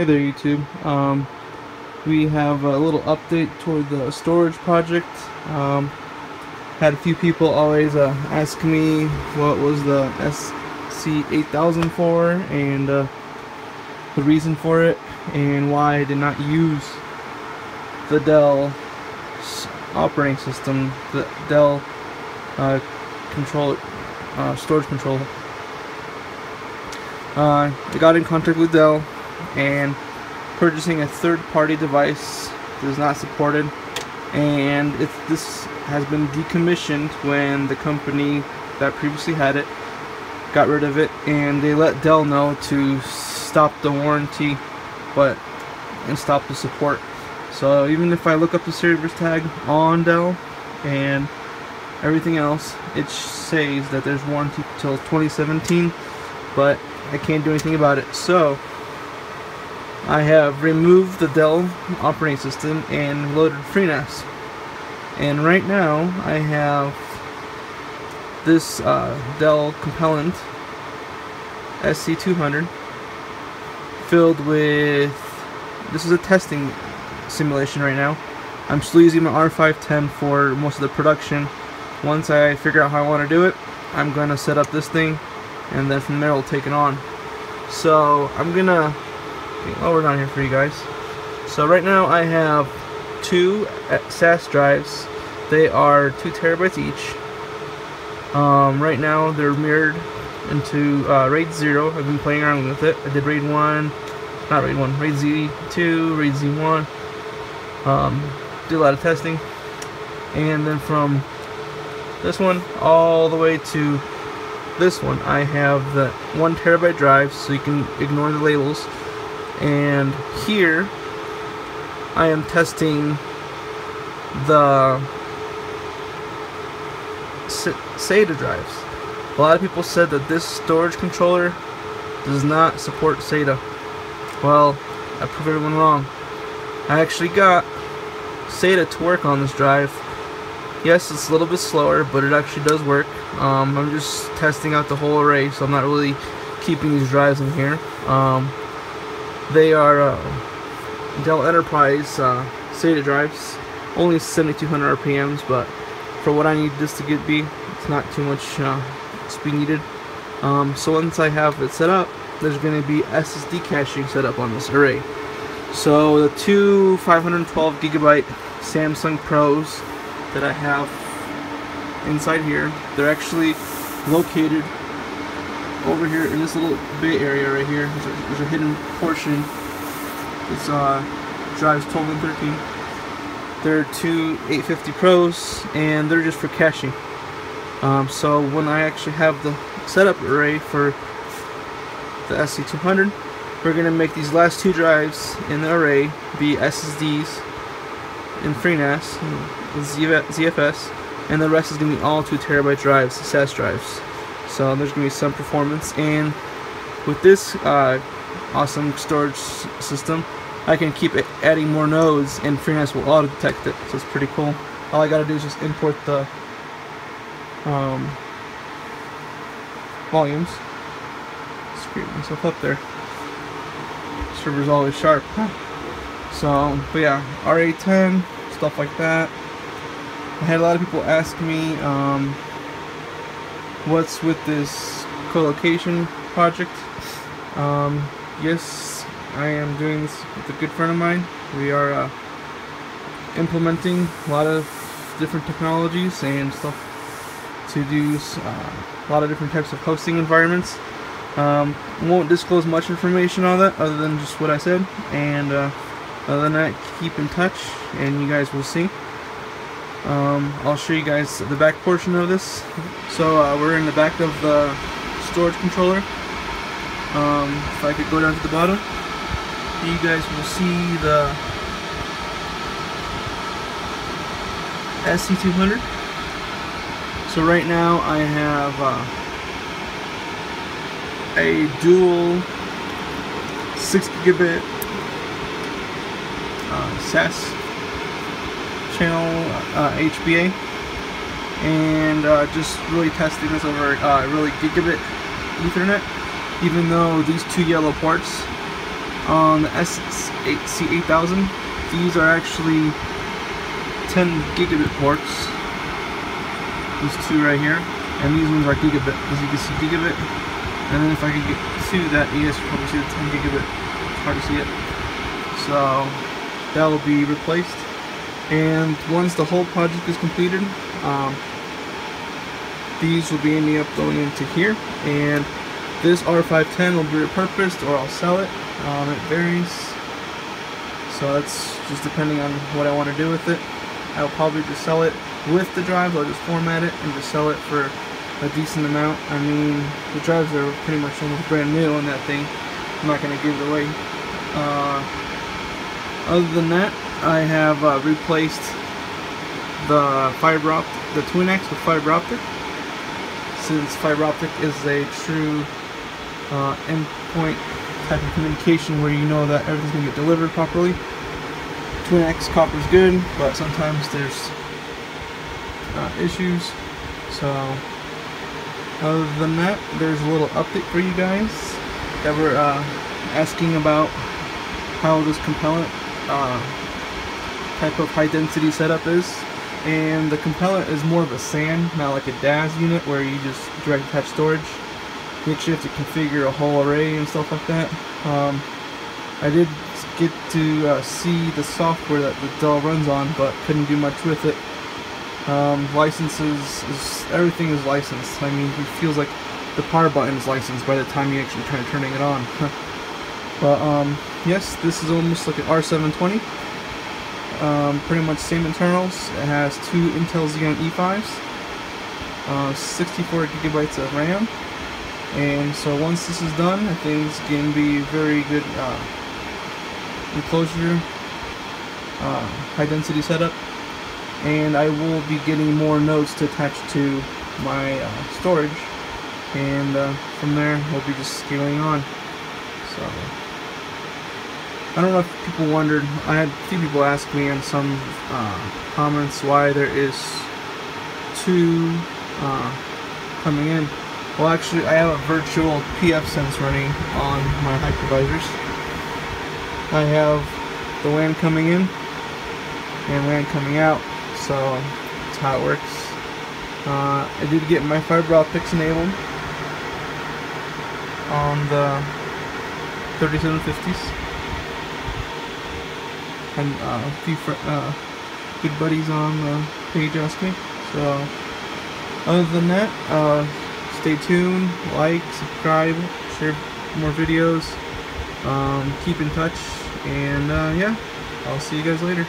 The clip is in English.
Hey there YouTube. Um, we have a little update toward the storage project. Um, had a few people always uh, ask me what was the SC8000 for and uh, the reason for it and why I did not use the Dell operating system, the Dell uh, control, uh, storage controller. Uh, I got in contact with Dell and purchasing a third-party device is not supported. And this has been decommissioned when the company that previously had it got rid of it and they let Dell know to stop the warranty but and stop the support. So even if I look up the service tag on Dell and everything else it says that there's warranty till 2017 but I can't do anything about it. So I have removed the Dell operating system and loaded FreeNAS and right now I have this uh, Dell Compellent SC200 filled with this is a testing simulation right now. I'm still using my R510 for most of the production. Once I figure out how I want to do it I'm gonna set up this thing and then from there we'll take it on. So I'm gonna lower down here for you guys. So right now I have two SAS drives. They are two terabytes each. Um, right now they're mirrored into uh, RAID 0 I've been playing around with it. I did RAID 1 not RAID 1 RAID Z2 RAID Z1 um, did a lot of testing. And then from this one all the way to this one I have the one terabyte drive so you can ignore the labels and here I am testing the SATA drives. A lot of people said that this storage controller does not support SATA. Well, I proved everyone wrong. I actually got SATA to work on this drive. Yes, it's a little bit slower, but it actually does work. Um, I'm just testing out the whole array, so I'm not really keeping these drives in here. Um, they are uh, Dell Enterprise uh, SATA drives, only 7200 RPMs, but for what I need this to get be, it's not too much uh, speed needed. Um, so once I have it set up, there's going to be SSD caching set up on this array. So the two 512 gigabyte Samsung Pros that I have inside here, they're actually located over here in this little bay area right here. There's a, there's a hidden portion. It's uh, drives 12 and 13. They're two 850 Pros, and they're just for caching. Um, so when I actually have the setup array for the SC200, we're going to make these last two drives in the array be SSDs in FreeNAS, ZFS, and the rest is going to be all 2 terabyte drives, SAS drives. So there's going to be some performance, and with this uh, awesome storage system, I can keep adding more nodes and FreeNAS will auto detect it, so it's pretty cool. All I gotta do is just import the um, volumes. Screw myself up there. Server's always sharp. So, but yeah, RAID 10, stuff like that. I had a lot of people ask me um, what's with this co-location project. Um, yes, I am doing this with a good friend of mine. We are uh, implementing a lot of different technologies and stuff to do uh, a lot of different types of hosting environments. Um, won't disclose much information on that other than just what I said. And uh, other than that, keep in touch and you guys will see. Um, I'll show you guys the back portion of this. So uh, we're in the back of the storage controller. Um, if I could go down to the bottom, you guys will see the SC200. So right now I have uh, a dual 6 gigabit uh, SAS channel uh, HBA and uh, just really testing this over uh, really gigabit Ethernet even though these two yellow ports on the SC8000 these are actually 10 gigabit ports. These two right here and these ones are gigabit as you can see gigabit. And then if I can get to that can probably see the 10 gigabit it's hard to see it. So that will be replaced and once the whole project is completed um, these will be ending up going into here. And this R510 will be repurposed or I'll sell it. Um, it varies. So that's just depending on what I want to do with it. I'll probably just sell it with the drive. I'll just format it and just sell it for a decent amount. I mean the drives are pretty much almost brand new on that thing. I'm not going to give it away. Uh, other than that I have uh, replaced the fiber optic, the Twinax with fiber optic since fiber optic is a true uh, endpoint type of communication where you know that everything's to get delivered properly. Twinax copper is good, but sometimes there's uh, issues. So, other than that, there's a little update for you guys that were uh, asking about how this compellent uh, type of high density setup is and the compellent is more of a SAN, not like a DAS unit where you just direct attach storage. You actually have to configure a whole array and stuff like that. Um, I did get to uh, see the software that the Dell runs on, but couldn't do much with it. Um, licenses, is, everything is licensed. I mean, it feels like the power button is licensed by the time you actually try turning it on. but um, yes, this is almost like an R720 um, pretty much same internals. It has two Intel Xeon E5s, uh, 64 gigabytes of RAM, and so once this is done, I think it's going to be very good uh, enclosure, uh, high density setup, and I will be getting more nodes to attach to my uh, storage, and uh, from there we'll be just scaling on. So. I don't know if people wondered, I had a few people ask me in some uh, comments why there is two uh, coming in. Well actually I have a virtual pfSense running on my hypervisors. I have the WAN coming in and WAN coming out, so that's how it works. Uh, I did get my fiber optics enabled on the 3750s uh, a few uh, good buddies on the page asked me. So, other than that, uh, stay tuned, like, subscribe, share more videos, um, keep in touch, and uh, yeah, I'll see you guys later.